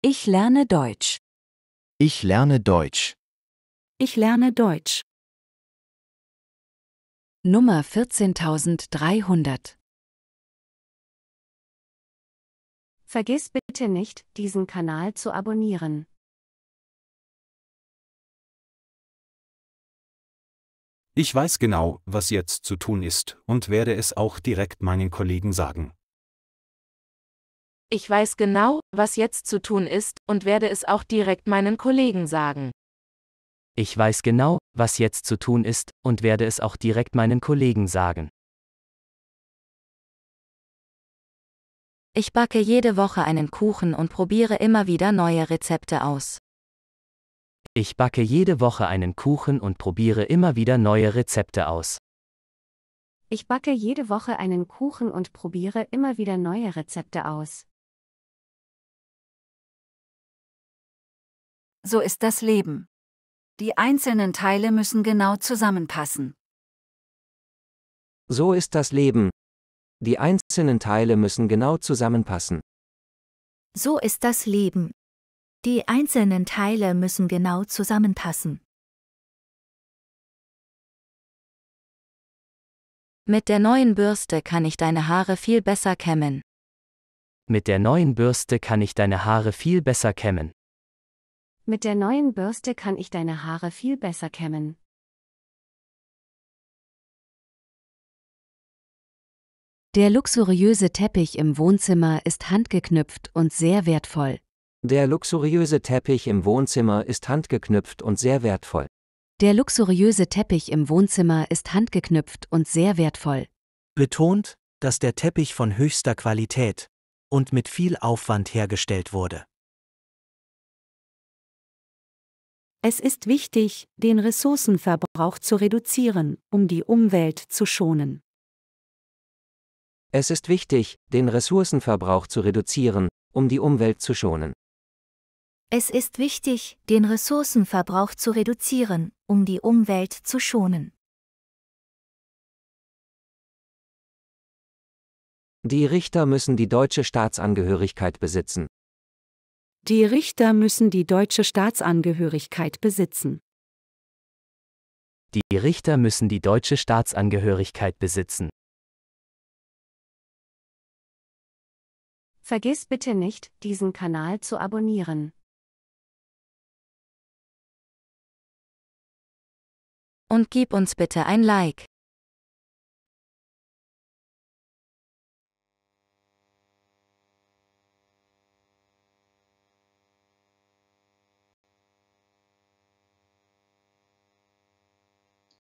Ich lerne Deutsch. Ich lerne Deutsch. Ich lerne Deutsch. Nummer 14300. Vergiss bitte nicht, diesen Kanal zu abonnieren. Ich weiß genau, was jetzt zu tun ist, und werde es auch direkt meinen Kollegen sagen. Ich weiß genau, was jetzt zu tun ist, und werde es auch direkt meinen Kollegen sagen. Ich weiß genau, was jetzt zu tun ist, und werde es auch direkt meinen Kollegen sagen. Ich backe jede Woche einen Kuchen und probiere immer wieder neue Rezepte aus. Ich backe jede Woche einen Kuchen und probiere immer wieder neue Rezepte aus. Ich backe jede Woche einen Kuchen und probiere immer wieder neue Rezepte aus. So ist das Leben. Die einzelnen Teile müssen genau zusammenpassen. So ist das Leben. Die einzelnen Teile müssen genau zusammenpassen. So ist das Leben. Die einzelnen Teile müssen genau zusammenpassen. Mit der neuen Bürste kann ich deine Haare viel besser kämmen. Mit der neuen Bürste kann ich deine Haare viel besser kämmen. Mit der neuen Bürste kann ich deine Haare viel besser kämmen. Der luxuriöse Teppich im Wohnzimmer ist handgeknüpft und sehr wertvoll. Der luxuriöse Teppich im Wohnzimmer ist handgeknüpft und sehr wertvoll. Der luxuriöse Teppich im Wohnzimmer ist handgeknüpft und sehr wertvoll. Betont, dass der Teppich von höchster Qualität und mit viel Aufwand hergestellt wurde. Es ist wichtig, den Ressourcenverbrauch zu reduzieren, um die Umwelt zu schonen. Es ist wichtig, den Ressourcenverbrauch zu reduzieren, um die Umwelt zu schonen. Es ist wichtig, den Ressourcenverbrauch zu reduzieren, um die Umwelt zu schonen. Die Richter müssen die deutsche Staatsangehörigkeit besitzen. Die Richter müssen die deutsche Staatsangehörigkeit besitzen. Die Richter müssen die deutsche Staatsangehörigkeit besitzen. Vergiss bitte nicht, diesen Kanal zu abonnieren. Und gib uns bitte ein Like.